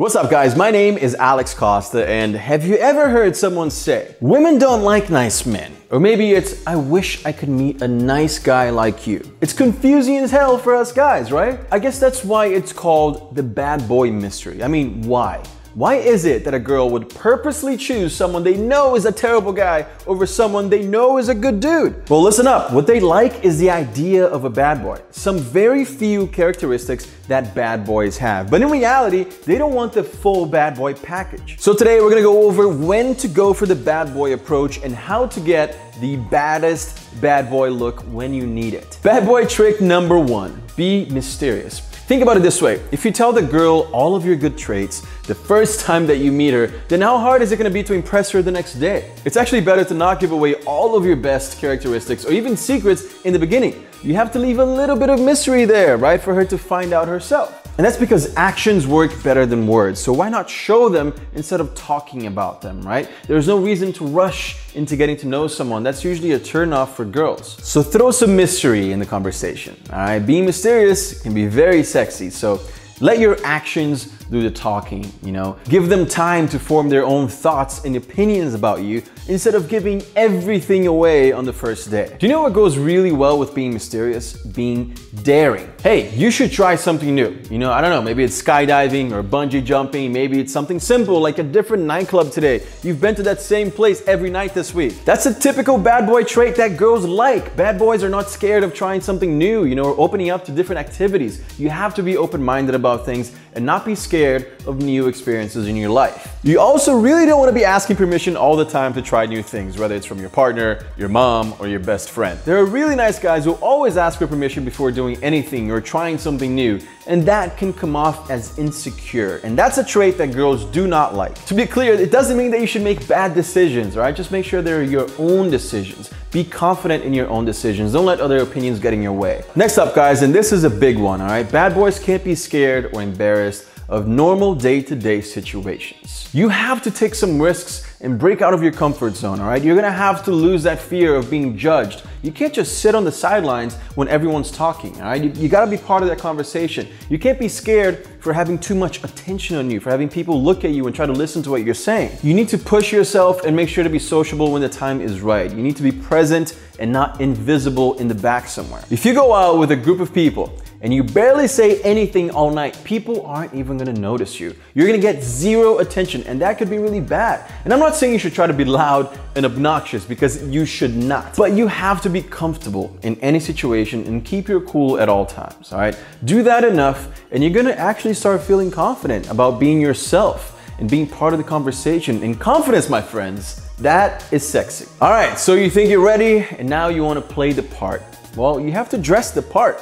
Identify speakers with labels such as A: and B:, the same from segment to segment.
A: What's up guys, my name is Alex Costa and have you ever heard someone say, women don't like nice men? Or maybe it's, I wish I could meet a nice guy like you. It's confusing as hell for us guys, right? I guess that's why it's called the bad boy mystery. I mean, why? Why is it that a girl would purposely choose someone they know is a terrible guy over someone they know is a good dude? Well, listen up. What they like is the idea of a bad boy. Some very few characteristics that bad boys have. But in reality, they don't want the full bad boy package. So today we're gonna go over when to go for the bad boy approach and how to get the baddest bad boy look when you need it. Bad boy trick number one, be mysterious. Think about it this way. If you tell the girl all of your good traits the first time that you meet her, then how hard is it gonna be to impress her the next day? It's actually better to not give away all of your best characteristics or even secrets in the beginning. You have to leave a little bit of mystery there, right, for her to find out herself. And that's because actions work better than words. So why not show them instead of talking about them, right? There's no reason to rush into getting to know someone. That's usually a turnoff for girls. So throw some mystery in the conversation. All right, being mysterious can be very sexy. So let your actions do the talking, you know? Give them time to form their own thoughts and opinions about you instead of giving everything away on the first day. Do you know what goes really well with being mysterious? Being daring. Hey, you should try something new. You know, I don't know, maybe it's skydiving or bungee jumping, maybe it's something simple like a different nightclub today. You've been to that same place every night this week. That's a typical bad boy trait that girls like. Bad boys are not scared of trying something new, you know, or opening up to different activities. You have to be open-minded about things and not be scared of new experiences in your life. You also really don't want to be asking permission all the time to try new things, whether it's from your partner, your mom, or your best friend. There are really nice guys who always ask for permission before doing anything or trying something new, and that can come off as insecure. And that's a trait that girls do not like. To be clear, it doesn't mean that you should make bad decisions, right? Just make sure they're your own decisions. Be confident in your own decisions. Don't let other opinions get in your way. Next up, guys, and this is a big one, all right? Bad boys can't be scared or embarrassed of normal day-to-day situations. You have to take some risks and break out of your comfort zone, all right? You're gonna have to lose that fear of being judged. You can't just sit on the sidelines when everyone's talking, all right? You, you, gotta be part of that conversation. You can't be scared for having too much attention on you, for having people look at you and try to listen to what you're saying. You need to push yourself and make sure to be sociable when the time is right. You need to be present and not invisible in the back somewhere. If you go out with a group of people and you barely say anything all night, people aren't even gonna notice you. You're gonna get zero attention, and that could be really bad. And I'm not saying you should try to be loud and obnoxious because you should not. But you have to be comfortable in any situation and keep your cool at all times, all right? Do that enough, and you're gonna actually start feeling confident about being yourself and being part of the conversation. And confidence, my friends, that is sexy. All right, so you think you're ready, and now you wanna play the part. Well, you have to dress the part.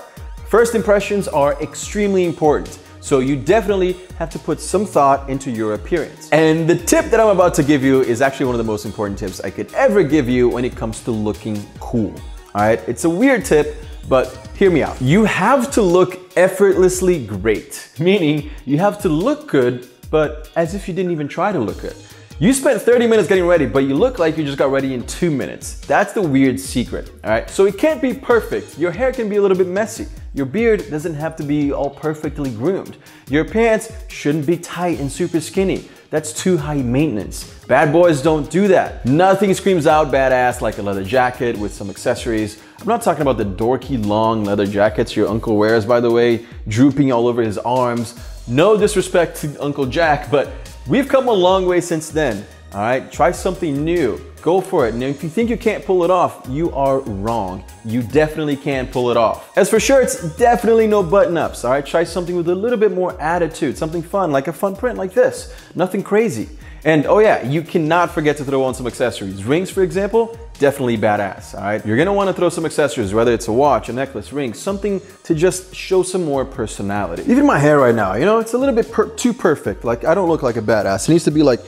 A: First impressions are extremely important. So you definitely have to put some thought into your appearance. And the tip that I'm about to give you is actually one of the most important tips I could ever give you when it comes to looking cool. All right, it's a weird tip, but hear me out. You have to look effortlessly great, meaning you have to look good, but as if you didn't even try to look good. You spent 30 minutes getting ready, but you look like you just got ready in two minutes. That's the weird secret, all right? So it can't be perfect. Your hair can be a little bit messy. Your beard doesn't have to be all perfectly groomed. Your pants shouldn't be tight and super skinny. That's too high maintenance. Bad boys don't do that. Nothing screams out badass like a leather jacket with some accessories. I'm not talking about the dorky long leather jackets your uncle wears, by the way, drooping all over his arms. No disrespect to Uncle Jack, but We've come a long way since then. All right, try something new. Go for it. And if you think you can't pull it off, you are wrong. You definitely can pull it off. As for shirts, definitely no button ups. All right, try something with a little bit more attitude, something fun, like a fun print like this. Nothing crazy. And oh yeah, you cannot forget to throw on some accessories. Rings, for example, definitely badass, all right? You're gonna wanna throw some accessories, whether it's a watch, a necklace, ring, something to just show some more personality. Even my hair right now, you know, it's a little bit per too perfect. Like, I don't look like a badass. It needs to be like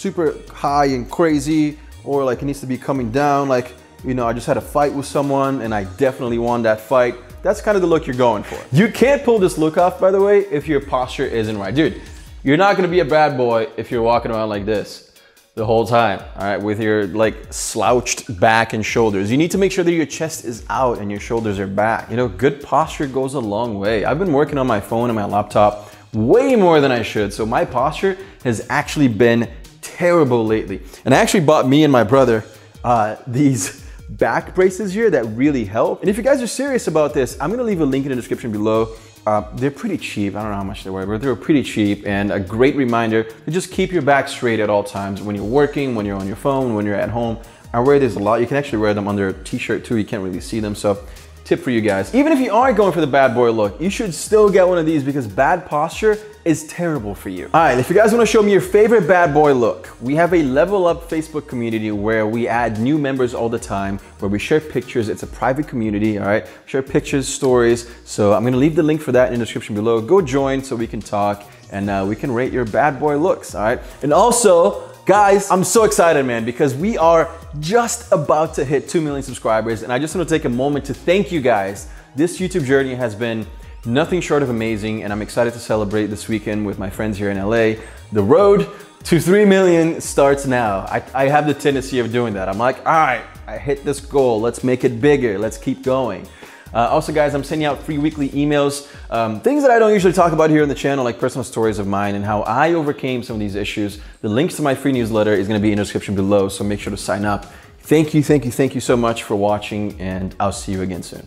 A: super high and crazy, or like it needs to be coming down. Like, you know, I just had a fight with someone and I definitely won that fight. That's kind of the look you're going for. You can't pull this look off, by the way, if your posture isn't right. Dude, you're not gonna be a bad boy if you're walking around like this the whole time, all right, with your like slouched back and shoulders. You need to make sure that your chest is out and your shoulders are back. You know, good posture goes a long way. I've been working on my phone and my laptop way more than I should. So my posture has actually been terrible lately. And I actually bought me and my brother uh, these back braces here that really help. And if you guys are serious about this, I'm gonna leave a link in the description below. Uh, they're pretty cheap. I don't know how much they were, but they were pretty cheap and a great reminder to just keep your back straight at all times when you're working, when you're on your phone, when you're at home. I wear these a lot. You can actually wear them under a t-shirt too. You can't really see them. So tip for you guys. Even if you aren't going for the bad boy look, you should still get one of these because bad posture is terrible for you. All right, if you guys wanna show me your favorite bad boy look, we have a Level Up Facebook community where we add new members all the time, where we share pictures. It's a private community, all right? Share pictures, stories. So I'm gonna leave the link for that in the description below. Go join so we can talk and uh, we can rate your bad boy looks, all right? And also, Guys, I'm so excited, man, because we are just about to hit 2 million subscribers, and I just want to take a moment to thank you guys. This YouTube journey has been nothing short of amazing, and I'm excited to celebrate this weekend with my friends here in LA. The road to 3 million starts now. I, I have the tendency of doing that. I'm like, all right, I hit this goal, let's make it bigger, let's keep going. Uh, also guys, I'm sending out free weekly emails, um, things that I don't usually talk about here on the channel, like personal stories of mine and how I overcame some of these issues. The links to my free newsletter is gonna be in the description below, so make sure to sign up. Thank you, thank you, thank you so much for watching, and I'll see you again soon.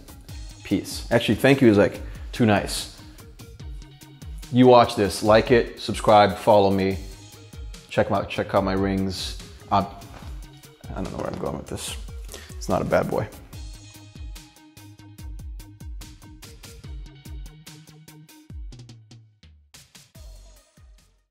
A: Peace. Actually, thank you is like too nice. You watch this, like it, subscribe, follow me, check out, check out my rings. I'm, I don't know where I'm going with this. It's not a bad boy.